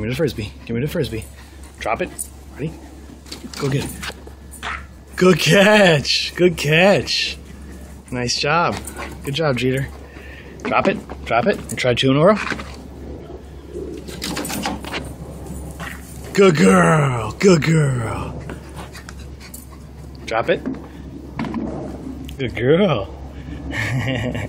Give me the frisbee. Give me the frisbee. Drop it. Ready? Go get it. Good catch. Good catch. Nice job. Good job, Jeter. Drop it. Drop it. And try two in a row. Good girl. Good girl. Drop it. Good girl.